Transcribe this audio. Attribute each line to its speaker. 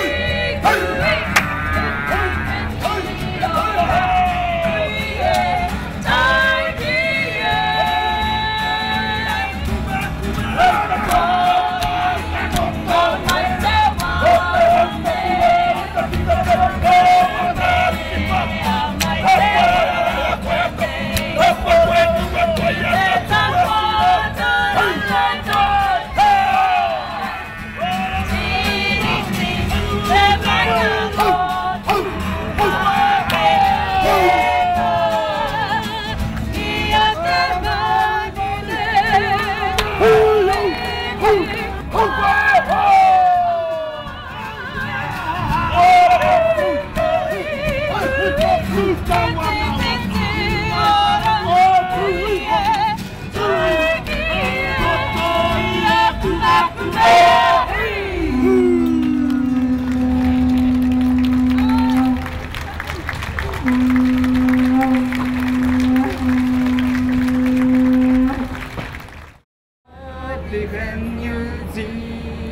Speaker 1: Hey! live in New Zealand.